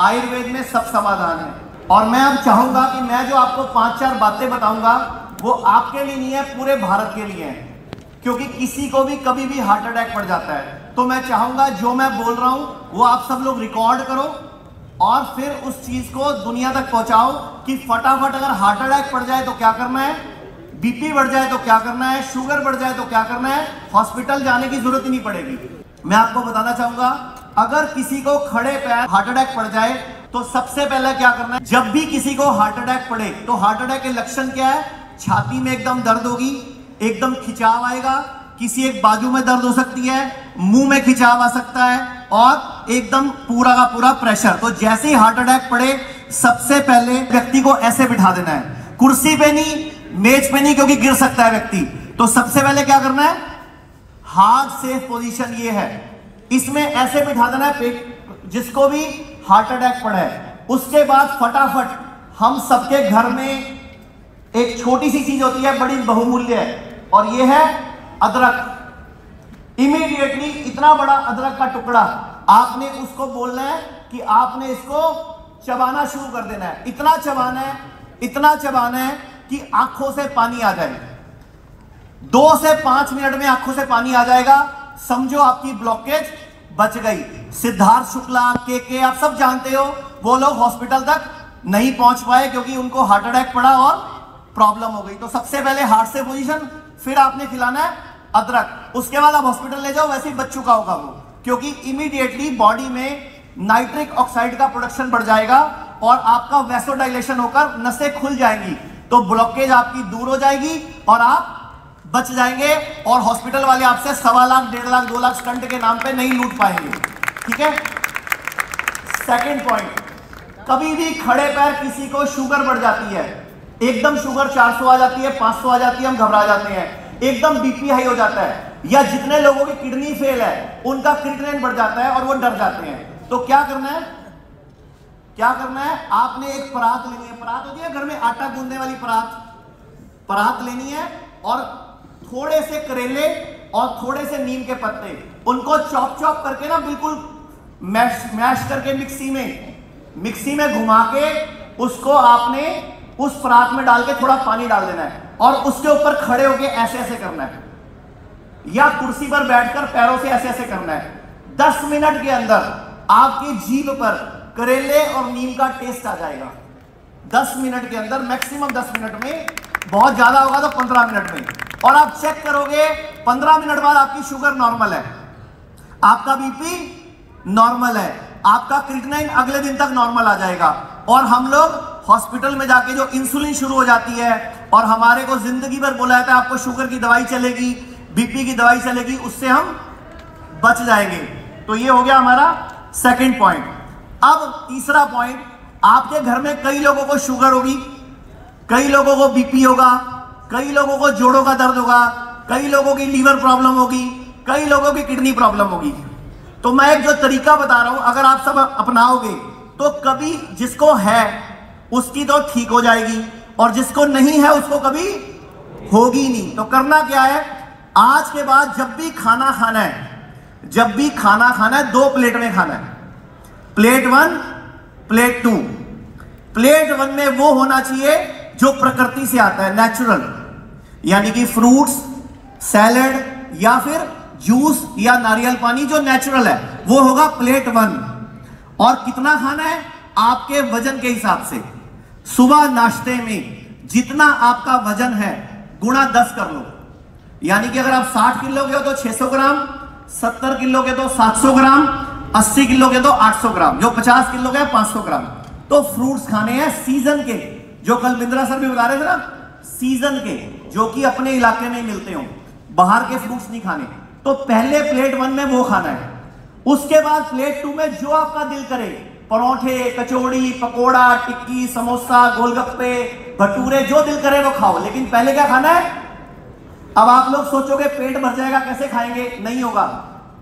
आयुर्वेद में सब समाधान है। और मैं अब चाहूँगा कि मैं जो आपको पाँच चार बातें बताऊँगा, वो आपके लिए नहीं है, पूरे भारत के लिए है। क्योंकि किसी को भी कभी भी हार्ट अटैक पड़ जाता है। तो मैं चाहूँगा, जो मैं बोल रहा हूँ, वो आप सब लोग रिकॉर्ड करो और फिर उस चीज़ को दुनिया तक पहुंचाओ कि फटाफट अगर हार्ट अटैक पड़ जाए तो क्या करना है? बीपी बढ़ जाए तो क्या करना है? शुगर बढ़ जाए तो क्या करना है? हॉस्पिटल जाने की ज़रूरत ही नहीं पड़ेगी। मैं आपको बताना चाहूँगा अगर किसी को खड़े पैर हार्ट अटैक पड़ जाए तो सबसे पहले क्या करना है? जब भी किसी को हार्ट अटैक पड़े तो हार्ट अटैक के लक्षण क्या है? छाती में एकदम दर्द होगी, एकदम खिंचाव आएगा, किसी एक बाजू में दर्द हो सकती है, मुँह में खिंचाव आ सकता है, और एकदम पूरा का पूरा प्रेशर तो जैसे ही हार्ट अटैक पड़े, सबसे पहले व्यक्ति को ऐसे बिठा देना है। कुर्सी पे नहीं, मेज पे नहीं, क्योंकि गिर सकता है व्यक्ति। तो सबसे पहले क्या करना है? हार्ट सेफ़ पोजीशन ये है। इसमें ऐसे बिठा देना है जिसको भी हार्ट अटैक पड़ा है, उसके बाद फटाफट हम सबके घर में एक छोटी सी चीज़ होती है, बड़ी बहुमूल्य है, और ये है अदरक। इमीडिएटली इतना बड़ा अदरक का टुकड़ा, आपने उसको बोलना है कि आपने इसको चबाना शुरू कर देना है। इतना चबाना है, इतना चबाना है कि आँखों से पानी आ जाए। दो से पाँच मिनट में आँखों से पानी आ जाएगा। समझो आपकी ब्लॉकेज बच गई। सिद्धार्थ शुक्ला, के के, आप सब जानते हो, वो लोग हॉस्पिटल तक नहीं पहुँच पाए क्योंकि उनको हार्ट अटैक पड़ा और प्रॉब्लम हो गई। तो सबसे पहले हार्ट से पोजीशन फिर आपने खिलाना है अदरक। उसके बाद आप हॉस्पिटल ले जाओ, वैसे ही बच चुका होगा वो। क्योंकि इमीडिएटली बॉडी में नाइट्रिक ऑक्साइड का प्रोडक्शन बढ़ जाएगा और आपका वैसोडाइलेशन होकर नसें खुल जाएँगी। तो ब्लॉकेज आपकी दूर हो जाएगी और आप बच जाएँगे और हॉस्पिटल वाले आपसे सवा लाख, डेढ़ लाख, दो लाख स्टंट के नाम पे नहीं लूट पाएँगे। ठीक है? सेकंड पॉइंट कभी भी खड़े पैर किसी को शुगर बढ़ जाती है। एकदम शुगर 400 आ जाती है 500 आ जाती है, हम घबरा जाते हैं। एकदम बीपी हाई हो जाता है। या जितने लोगों की किडनी फेल है, उनका क्रिटिनाइन बढ़ जाता है और वो डर जाते हैं। तो क्या करना है? क्या करना है? आपने एक परात लेनी है। परात होती है घर में आटा गूंदने वाली परात। परात लेनी है और थोड़े से करेले और थोड़े से नीम के पत्ते, उनको चॉप चॉप करके ना बिल्कुल मैश मैश करके मिक्सी में मिक्सी में घुमा के उसको आपने उस परात में डाल के थोड़ा पानी डाल देना है और उसके ऊपर खड़े होके ऐसे ऐसे करना है। या कुर्सी पर बैठकर पैरों से ऐसे ऐसे करना है। दस मिनट के अंदर आपकी जीभ पर करेले और नीम का टेस्ट आ जाएगा। दस मिनट के अंदर मैक्सिमम दस मिनट में, बहुत ज़्यादा होगा तो पंद्रह मिनट में। और आप चेक करोगे, पंद्रह मिनट बाद आपकी शुगर नॉर्मल है। आपका बीपी नॉर्मल है। आपका क्रिटनाइन अगले दिन तक नॉर्मल आ जाएगा। और हम लोग हॉस्पिटल में जाके जो इंसुलिन शुरू हो जाती है, और हमारे को ज़िंदगी भर बोला जाता है, आपको शुगर की दवाई चलेगी बीपी की दवाई चलेगी, उससे हम बच जाएँगे। तो ये हो गया हमारा सेकंड पॉइंट अब तीसरा पॉइंट आपके घर में कई लोगों को शुगर होगी, कई लोगों को बीपी होगा। कई लोगों को जोड़ों का दर्द होगा, कई लोगों की लीवर प्रॉब्लम होगी, कई लोगों की किडनी प्रॉब्लम होगी। तो मैं एक जो तरीका बता रहा हूँ, अगर आप सब अपनाओगे तो कभी जिसको है, उसकी तो ठीक हो जाएगी, और जिसको नहीं है, उसको कभी होगी नहीं। तो करना क्या है? आज के बाद जब भी खाना खाना है, जब भी खाना खाना है, दो प्लेट में खाना है। Plate one, plate two. Plate one में वो होना चाहिए जो प्रकृति से आता है नेचुरल यानी कि फ्रूट्स सैलड या फिर जूस या नारियल पानी जो नेचुरल है, वो होगा प्लेट वन और कितना खाना है? आपके वज़न के हिसाब से. सुबह नाश्ते में जितना आपका वज़न है, गुणा दस कर लो. यानी कि अगर आप 60 किलो के हो तो 600 ग्राम 70 किलो के तो 700 ग्राम 80 किलो के तो 800 ग्राम. जो 50 किलो के 500 ग्राम. तो फ्रूट्स खाने हैं सीज़न के जो कल मिंद्रा सर भी बता रहे थे ना सीज़न के, जो कि अपने इलाके में मिलते हो, बाहर के फ्रूट्स नहीं खाने। तो पहले प्लेट वन में वो खाना है। उसके बाद प्लेट टू में जो आपका दिल करे, परोठे, कचौड़ी, पकोड़ा, टिक्की, समोसा, गोलगप्पे, भटूरे, जो दिल करे वो खाओ। लेकिन पहले क्या खाना है? अब आप लोग सोचोगे पेट भर जाएगा, कैसे खाएँगे? नहीं होगा।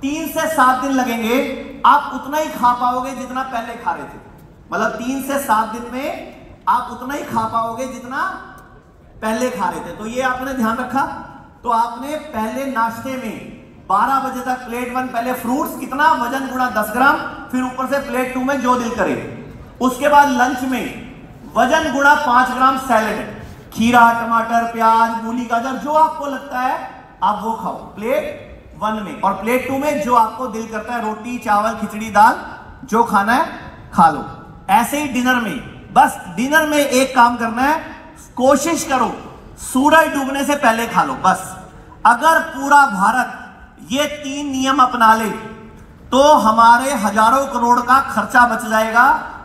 तीन से सात दिन लगेंगे। आप उतना ही खा पाओगे जितना पहले खा रहे थे। मतलब तीन से सात दिन में आप उतना ही खा पाओगे जितना पहले खा रहे थे। तो ये आपने ध्यान रखा। तो आपने पहले नाश्ते में 12 बजे तक प्लेट वन पहले फ्रूट्स कितना? वज़न गुणा 10 ग्राम, फिर ऊपर से प्लेट टू में जो दिल करे। उसके बाद लंच में वज़न गुणा पाँच ग्राम सैलेड खीरा, टमाटर, प्याज, मूली, गाजर, जो आपको लगता है, आप वो खाओ। प्लेट वन में। और प्लेट टू में जो आपको दिल करता है, रोटी, चावल, खिचड़ी, दाल, जो खाना है, खा लो। ऐसे ही डिनर में बस डिनर में एक काम करना है, कोशिश करो, सूरज डूबने से पहले खा लो, बस। अगर पूरा भारत ये तीन नियम अपना ले तो हमारे हज़ारों करोड़ का खर्चा बच जाएगा,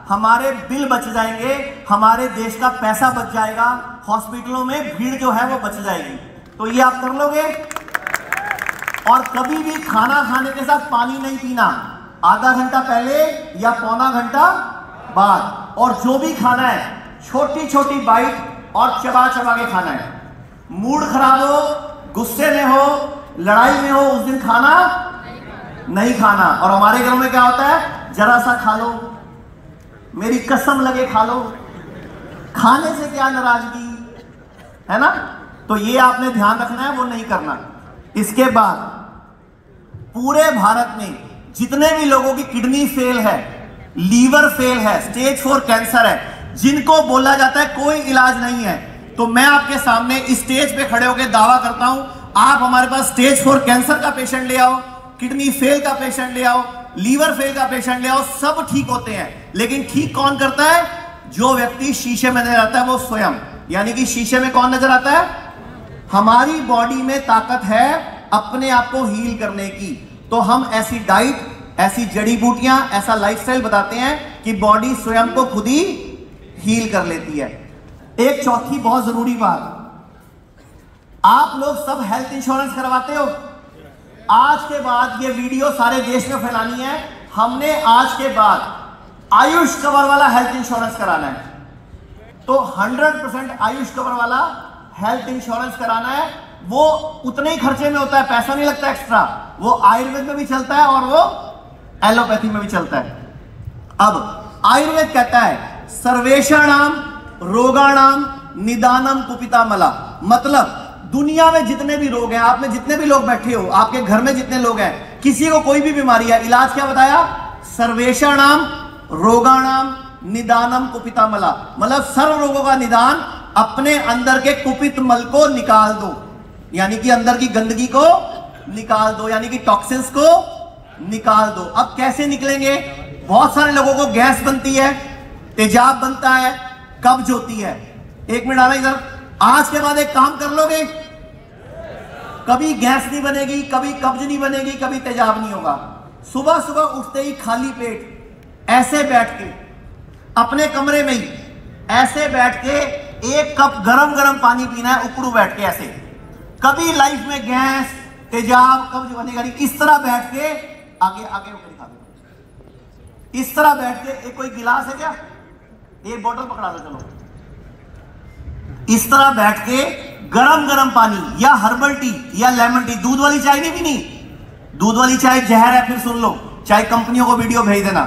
हमारे बिल बच जाएँगे, हमारे देश का पैसा बच जाएगा, हॉस्पिटलों में भीड़ जो है वो बच जाएगी। तो ये आप कर लोगे? और कभी भी खाना खाने के साथ पानी नहीं पीना, आधा घंटा पहले या पौना घंटा बाद। और जो भी खाना है छोटी छोटी बाइट और चबा चबा के खाना है। मूड खराब हो, गुस्से में हो, लड़ाई में हो, उस दिन खाना नहीं खाना। और हमारे घरों में क्या होता है? जरा सा खा लो। मेरी कसम लगे खा लो। खाने से क्या नाराज़गी? है ना? तो ये आपने ध्यान रखना है, वो नहीं करना। इसके बाद, पूरे भारत में जितने भी लोगों की किडनी फेल है लीवर फेल है स्टेज फोर कैंसर है। जिनको बोला जाता है कोई इलाज नहीं है। तो मैं आपके सामने स्टेज पे खड़े होकर दावा करता हूँ, आप हमारे पास स्टेज फोर कैंसर का पेशेंट ले आओ किडनी फेल का पेशेंट ले आओ, लीवर फेल का पेशेंट ले आओ, सब ठीक होते हैं। लेकिन ठीक कौन करता है? जो व्यक्ति शीशे में नज़र आता है वो स्वयं। यानी कि शीशे में कौन नज़र आता है? हमारी बॉडी में ताकत है अपने आप को हील करने की। तो हम ऐसी डाइट ऐसी जड़ी बूटियाँ, ऐसा लाइफस्टाइल बताते हैं कि बॉडी स्वयं को खुद ही हील कर लेती है। एक चौथी बहुत ज़रूरी बात। आप लोग सब हेल्थ इंश्योरेंस करवाते हो? आज के बाद ये वीडियो सारे देश में फैलानी है। हमने आज के बाद आयुष कवर वाला हेल्थ इंश्योरेंस कराना है। तो 100 परसेंट आयुष कवर वाला हेल्थ इंश्योरेंस कराना है। वो उतने ही खर्चे में होता है, पैसा नहीं लगता एक्स्ट्रा वो आयुर्वेद में भी चलता है और वो एलोपैथी में भी चलता है। अब आयुर्वेद कहता है सर्वेशाणाम रोगाणाम निदानम कुपिता मला मतलब दुनिया में जितने भी रोग हैं, आप में जितने भी लोग बैठे हो, आपके घर में जितने लोग हैं, किसी को कोई भी बीमारी है, इलाज क्या बताया? सर्वेशाणाम रोगाणाम निदानम कुपिता मला मतलब सर्व रोगों का निदान अपने अंदर के कुपित मल को निकाल दो। यानी कि अंदर की गंदगी को निकाल दो, यानी कि टॉक्सिन्स को निकाल दो। अब कैसे निकलेंगे? बहुत सारे लोगों को गैस बनती है, तेजाब बनता है, कब्ज होती है। एक मिनट आ रहा इधर। आज के बाद एक काम कर लोगे? कभी गैस नहीं बनेगी, कभी कब्ज नहीं बनेगी, कभी तेजाब नहीं होगा। सुबह सुबह उठते ही खाली पेट, ऐसे बैठ के, अपने कमरे में ही, ऐसे बैठ के एक कप गरम गरम पानी पीना है, उकड़ू बैठ के ऐसे। कभी लाइफ में गैस, तेजाब, कब्ज बनेगा नहीं। इस तरह बैठ के आगे आगे होकर दिखा दो। इस तरह बैठ के एक कोई गिलास है क्या? एक बोतल पकड़ा दो, चलो। इस तरह बैठ के गरम गरम पानी या हर्बल टी या लेमन टी दूध वाली चाय नहीं पीनी। दूध वाली चाय जहर है, फिर सुन लो। चाहे कंपनियों को वीडियो भेज देना।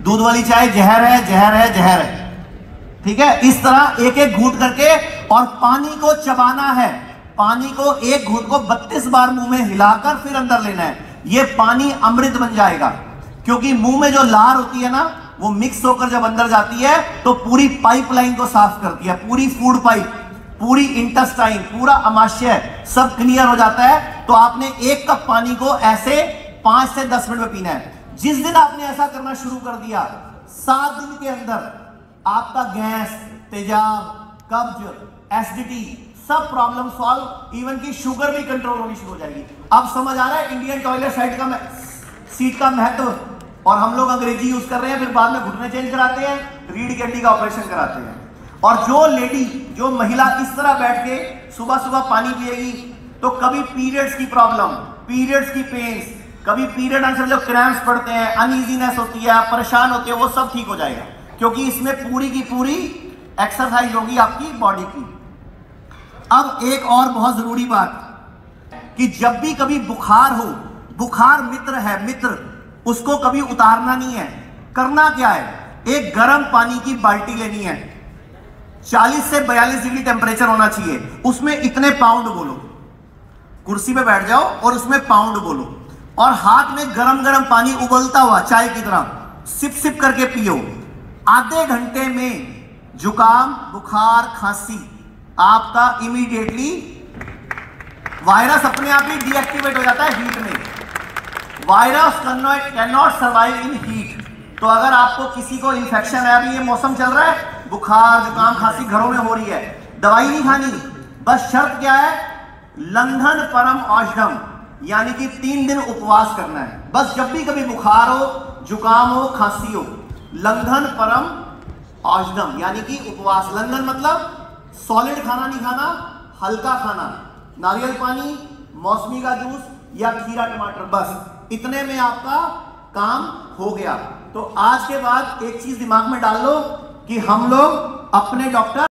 दूध वाली चाय जहर है जहर है जहर है। ठीक है? इस तरह एक एक घूट करके और पानी को चबाना है। पानी को एक घूट को 32 बार मुँह में हिलाकर फिर अंदर लेना है। ये पानी अमृत बन जाएगा। क्योंकि मुँह में जो लार होती है ना, वो मिक्स होकर जब अंदर जाती है तो पूरी पाइपलाइन को साफ़ करती है। पूरी फ़ूड पाइप पूरी इंटेस्टाइन पूरा अमाशय सब क्लियर हो जाता है। तो आपने एक कप पानी को ऐसे पाँच से दस मिनट में पीना है। जिस दिन आपने ऐसा करना शुरू कर दिया, सात दिन के अंदर आपका गैस, तेजाब, कब्ज, एसिडिटी सब प्रॉब्लम सॉल्व इवन की शुगर भी कंट्रोल होनी शुरू हो जाएगी। अब समझ आ रहा है इंडियन टॉयलेट साइड का सीट का महत्व, और हम लोग अंग्रेज़ी यूज़ कर रहे हैं, फिर बाद में घुटने चेंज कराते हैं रीढ़ की का ऑपरेशन कराते हैं। और जो लेडी जो महिला इस तरह बैठ के सुबह सुबह पानी पिएगी तो कभी पीरियड्स की प्रॉब्लम पीरियड्स की पेन्स कभी पीरियड आंसर जो क्रैम्स पड़ते हैं अनइजीनेस होती है परेशान होते हैं, वो सब ठीक हो जाएगा। क्योंकि इसमें पूरी की पूरी एक्सरसाइज होगी आपकी बॉडी की। अब एक और बहुत ज़रूरी बात, कि जब भी कभी बुखार हो, बुखार मित्र है, मित्र, उसको कभी उतारना नहीं है। करना क्या है? एक गर्म पानी की बाल्टी लेनी है। 40 से 42 डिग्री टेम्परेचर होना चाहिए। उसमें इतने पाउंड बोलो। कुर्सी पे बैठ जाओ और उसमें पाउंड बोलो। और हाथ में गरम गरम पानी उबलता हुआ, चाय की तरह, सिप सिप करके पियो। आधे घंटे में जुकाम, बुखार, खांसी आपका इमीडिएटली वायरस अपने आप ही डीएक्टिवेट हो जाता है हीट में। Virus can not survive in heat तो अगर आपको किसी को इन्फेक्शन है, अभी ये मौसम चल रहा है, बुखार, जुकाम, खांसी घरों में हो रही है। दवाई नहीं खानी। बस शर्त क्या है? लंघन परम औषधम, यानी कि तीन दिन उपवास करना है। बस जब भी कभी बुखार हो, जुकाम हो, खांसी हो, लंघन परम औषधम, यानी कि उपवास। लंघन मतलब सॉलिड खाना नहीं खाना, हल्का खाना। नारियल पानी, मौसमी का जूस या खीरा टमाटर, बस। इतने में आपका काम हो गया। तो आज के बाद एक चीज़ दिमाग में डाल लो कि हम लोग अपने डॉक्टर